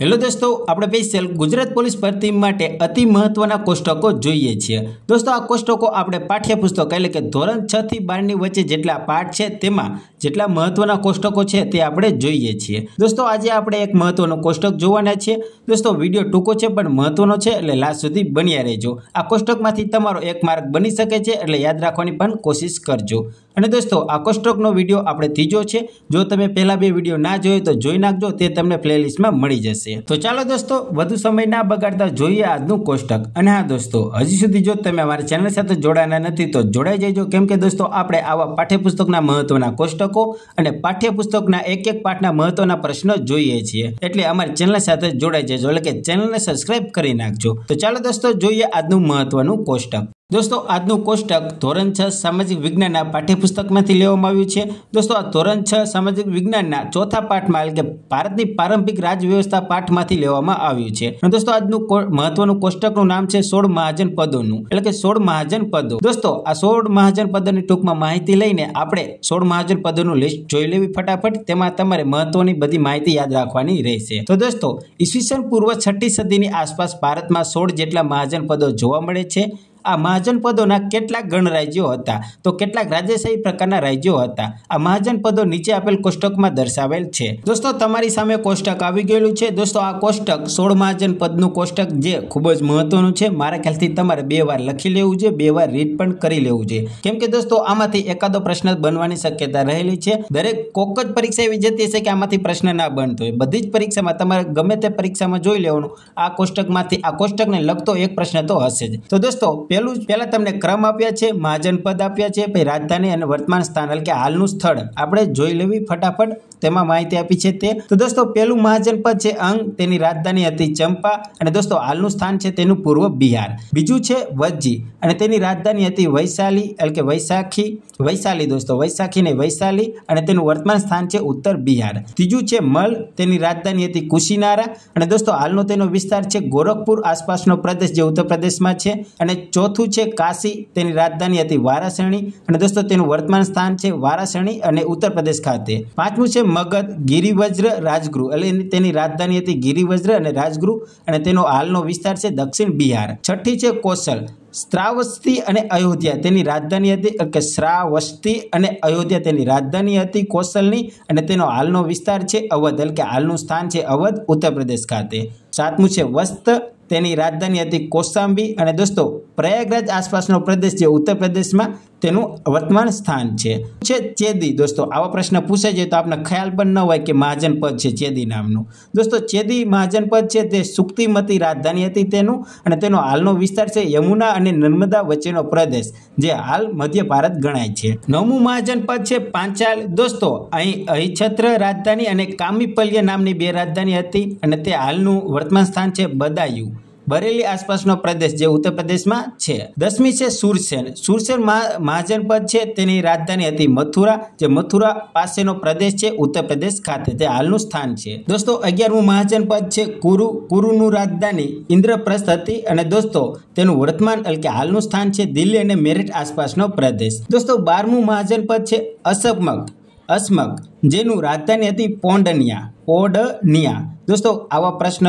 Hello દોસ્તો, આપણે special Gujarat police ભરતી માટે અતિ મહત્વના કોષ્ટકો જોઈએ છીએ. દોસ્તો, આ કોષ્ટકો આપણે પાઠ્યપુસ્તક એટલે કે ધોરણ છ થી બારની વચ્ચે જેટલા પાઠ છે તેમાં જેટલા મહત્વના કોષ્ટકો છે તે આપણે જોઈએ છીએ. દોસ્તો, આજે આપણે એક મહત્વનો કોષ્ટક જોવાના છીએ. દોસ્તો, વીડિયો ટૂંકો છે પણ મહત્વનો છે એટલે લાસ્ટ સુધી બન્યા રહેજો. આ કોષ્ટકમાંથી તમારો એક માર્ક બની શકે છે એટલે યાદ રાખવાની પણ કોશિશ કરજો. અને દોસ્તો આ કોષ્ટકનો વીડિયો આપણે ત્રીજો છે. જો તમે પહેલાં બે વીડિયો ના જોયો તો જોઈ નાખજો, તે તમને પ્લેલિસ્ટમાં મળી જશે. તો ચાલો દોસ્તો, વધુ સમય ના બગાડતા જોઈએ આજનું કોષ્ટક. અને હા દોસ્તો, હજી સુધી જો તમે અમારી ચેનલ સાથે જોડાના નથી તો જોડાઈ જજો. કેમ કે દોસ્તો, આપણે આવા પાઠ્યપુસ્તકના મહત્વના કોષ્ટકો અને પાઠ્યપુસ્તકના એક એક પાઠના મહત્વના પ્રશ્નો જોઈએ છીએ. એટલે અમારી ચેનલ સાથે જોડાઈ જજો. એટલે કે ચેનલને સબસ્ક્રાઇબ કરી નાખજો. તો ચાલો દોસ્તો, જોઈએ આજનું મહત્વનું કોષ્ટક. દોસ્તો, આજનું કોષ્ટક ધોરણ છ સામાજિક વિજ્ઞાનના પાઠ્યપુસ્તકમાંથી લેવામાં આવ્યું છે. દોસ્તો, આ ધોરણ છ સામાજિક વિજ્ઞાનના ચોથા પાઠમાં, એટલે કે ભારતની પ્રારંભિક રાજવ્યવસ્થા પાઠમાંથી લેવામાં આવ્યું છે. અને દોસ્તો, આજનું મહત્વનું કોષ્ટકનું નામ છે સોળ મહાજન પદોનું, એટલે કે સોળ મહાજન પદો. દોસ્તો, આ સોળ મહાજન પદોની ટૂંકમાં માહિતી લઈને આપણે સોળ મહાજન પદોનું લિસ્ટ જોઈ લેવી ફટાફટ, તેમાં તમારે મહત્વની બધી માહિતી યાદ રાખવાની રહેશે. તો દોસ્તો, ઈસવીસન પૂર્વ છઠ્ઠી સદીની આસપાસ ભારતમાં સોળ જેટલા મહાજન પદો જોવા મળે છે. આ મહાજન પદોના કેટલાક ગણરાજ્યો હતા. તો કેટલાક રાજ્યશાહી પ્રકારના રાજ્યો હતા. આ મહાજન પદો નીચે આપેલ કોષ્ટકમાં દર્શાવેલ છે. દોસ્તો, તમારી સામે કોષ્ટક આવી ગયેલું છે. દોસ્તો, આ કોષ્ટક સોળ મહાજન પદનું કોષ્ટક જે ખૂબ જ મહત્વનું છે. મારા ખ્યાલથી તમારે બે વાર લખી લેવું છે બે વાર રીડ પણ કરી લેવું છે કેમ કે દોસ્તો, આમાંથી એકાદો પ્રશ્ન બનવાની શક્યતા રહેલી છે. દરેક કોક જ પરીક્ષા એવી જતી હશે કે આમાંથી પ્રશ્ન ના બનતો હોય. બધી જ પરીક્ષામાં તમારે ગમે તે પરીક્ષામાં જોઈ લેવાનું. આ કોષ્ટકમાંથી, આ કોષ્ટકને લગતો એક પ્રશ્ન તો હશે જ. તો દોસ્તો પહેલું પહેલા તમને ક્રમ આપ્યા છે, મહાજન પદ આપ્યા છે, પછી રાજધાની અને વર્તમાન સ્થાન, એટલે કે હાલનું સ્થળ. આપણે જોઈ લેવી ફટાફટ, તેમાં માહિતી આપી છે તે. તો દોસ્તો, પહેલું મહાજન પદ છે અંગ, તેની રાજધાની હતી ચંપા, અને દોસ્તો, હાલનું સ્થાન છે તેનું પૂર્વ બિહાર. બીજું છે વજ્જી, અને તેની રાજધાની હતી વૈશાલી, એટલે કે વૈશાખી વૈશાલી દોસ્તો વૈશાખી ને વૈશાલી અને તેનું વર્તમાન સ્થાન છે ઉત્તર બિહાર. ત્રીજું છે મલ, તેની રાજધાની હતી કુશીનારા, અને દોસ્તો, હાલનો તેનો વિસ્તાર છે ગોરખપુર, આસપાસનો પ્રદેશ જે ઉત્તર પ્રદેશમાં છે. અને ચોથું છે કાશી, તેની રાજધાની હતી વારાસરણી. અને દોસ્તો, તેનું વર્તમાન સ્થાન છે વારાસરણી અને ઉત્તર પ્રદેશ ખાતે. પાંચમું છે મગધ, ગિરિવજ્ર રાજગૃહ. એટલે તેની રાજધાની હતી ગિરિવજ્ર અને રાજગૃહ અને તેનો હાલનો વિસ્તાર છે દક્ષિણ બિહાર. છઠ્ઠી છે કોસલ, શ્રાવસ્તી અને અયોધ્યા. તેની રાજધાની હતી કે શ્રાવસ્તી અને અયોધ્યા. તેની રાજધાની હતી કોસલની અને તેનો હાલનો વિસ્તાર છે અવધ. એટલે કે હાલનું સ્થાન છે અવધ ઉત્તર પ્રદેશ ખાતે. સાતમું છે વસ્ત તેની રાજધાની હતી કોસાંબી. અને દોસ્તો પ્રયાગરાજ આસપાસનો પ્રદેશ જે ઉત્તર પ્રદેશમાં તેનું વર્તમાન સ્થાન છે. છે ચેદી, દોસ્તો, આવા પ્રશ્ન પૂછાય જાય તો આપણે ખ્યાલ પણ ન હોય કે મહાજન પદ છે ચેદી નામનું. દોસ્તો, ચેદી મહાજન પદ છે તે સુક્તિમતી રાજધાની હતી તેનું અને તેનો હાલનો વિસ્તાર છે યમુના અને નર્મદા વચ્ચેનો પ્રદેશ, જે હાલ મધ્ય ભારત ગણાય છે. નવમું મહાજન પદ છે પાંચાલ, દોસ્તો, અહીં અહિછત્ર રાજધાની અને કામીપલ્ય નામની બે રાજધાની હતી અને તે હાલનું વર્તમાન સ્થાન છે બદાયુ. બરેલી આસપાસનો પ્રદેશ જે ઉત્તર પ્રદેશમાં છે. દસમી છે સુરસેન. સુરસેન મહાજન પદ છે. તેની રાજધાની હતી મથુરા, જે મથુરા પાસેનો પ્રદેશ છે ઉત્તર પ્રદેશ ખાતે, તે હાલનું સ્થાન છે. દોસ્તો, અગિયારમું મહાજન પદ છે કુરુ, કુરુનું રાજધાની ઇન્દ્રપ્રસ્થ હતી અને દોસ્તો, તેનું વર્તમાન એટલે કે હાલનું સ્થાન છે દિલ્હી અને મેરઠ આસપાસનો પ્રદેશ. દોસ્તો, બારમું મહાજન પદ છે અસમક અસમક, જેનું રાજધાની હતી પોંડનિયા, પોડનિયા. દોસ્તો, આવા પ્રશ્ન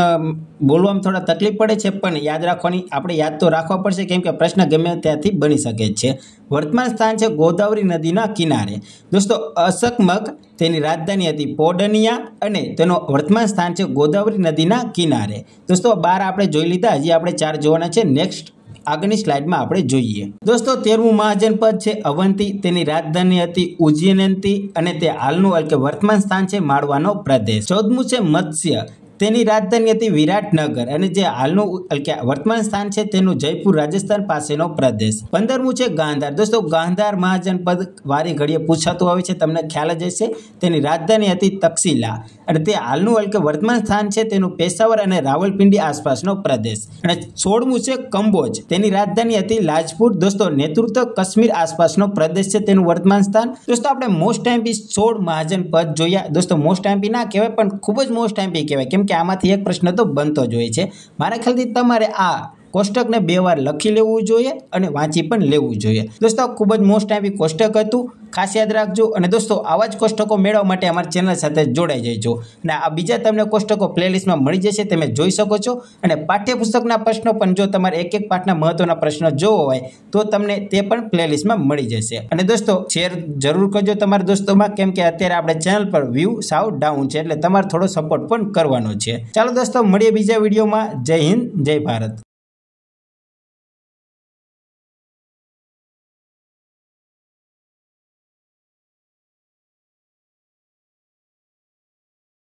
બોલવામાં થોડા તકલીફ પડે છે, પણ યાદ રાખવાની, આપણે યાદ તો રાખવા પડશે, કેમ કે પ્રશ્ન ગમે ત્યાંથી બની શકે છે. વર્તમાન સ્થાન છે ગોદાવરી નદીના કિનારે. દોસ્તો અસકમક તેની રાજધાની હતી પોડનિયા અને તેનો વર્તમાન સ્થાન છે ગોદાવરી નદીના કિનારે. દોસ્તો બાર આપણે જોઈ લીધા, હજી આપણે ચાર જોવાના છે. નેક્સ્ટ આગળની સ્લાઇડમાં આપણે જોઈએ. દોસ્તો, તેરમું મહાજન પદ છે અવંતી, તેની રાજધાની હતી ઉજ્જૈનંતી અને તે હાલનું એટલે વર્તમાન સ્થાન છે માળવાનો પ્રદેશ. ચૌદમું છે મત્સ્ય તેની રાજધાની હતી વિરાટનગર અને જે હાલનું વર્તમાન સ્થાન છે તેનું જયપુર, રાજસ્થાન પાસેનો પ્રદેશ. પંદરમું છે ગાંધાર. દોસ્તો, ગાંધાર મહાજન પદ વારી ઘડીએ પૂછાતું આવે છે, તમને ખ્યાલ જ હશે. તેની રાજધાની હતી તક્ષિલા અને તે હાલનું એટલે વર્તમાન સ્થાન છે તેનું પેશાવર અને રાવલપિંડી આસપાસનો પ્રદેશ. અને સોળમું છે કંબોજ. તેની રાજધાની હતી લાજપુર. દોસ્તો, નેતૃત્વ કાશ્મીર આસપાસનો પ્રદેશ છે તેનું વર્તમાન સ્થાન. દોસ્તો, આપણે મોસ્ટ ટાઈમપી સોળ મહાજન પદ જોયા. દોસ્તો, મોસ્ટ ટાઈમપી ના કહેવાય, પણ ખૂબ જ મોસ્ટ ટાઈમ બી કહેવાય. કેમ કે આમાંથી એક પ્રશ્ન તો બનતો જ હોય છે. મારા ખ્યાલથી તમારે આ કોષ્ટકને બે વાર લખી લેવું જોઈએ અને વાંચી પણ લેવું જોઈએ. દોસ્તો ખૂબ જ મોસ્ટ આવી કોષ્ટક હતું. ખાસ યાદ રાખજો. અને દોસ્તો, આવા જ કોષ્ટકો મેળવવા માટે અમારી ચેનલ સાથે જોડાઈ જજો. અને આ બીજા તમને કોષ્ટકો પ્લેલિસ્ટમાં મળી જશે તમે જોઈ શકો છો. અને પાઠ્યપુસ્તકના પ્રશ્નો પણ જો તમારે એક એક પાઠના મહત્વના પ્રશ્નો જોવો હોય, તો તમને તે પણ પ્લેલિસ્ટમાં મળી જશે. અને દોસ્તો, શેર જરૂર કરજો તમારા દોસ્તોમાં, કેમ કે અત્યારે આપણે ચેનલ પર વ્યૂ સાવ ડાઉન છે, એટલે તમારે થોડો સપોર્ટ પણ કરવાનો છે. ચાલો દોસ્તો, મળીએ બીજા વિડીયોમાં. જય હિન્દ, જય ભારત.